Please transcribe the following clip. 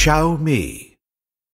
Xiaomi.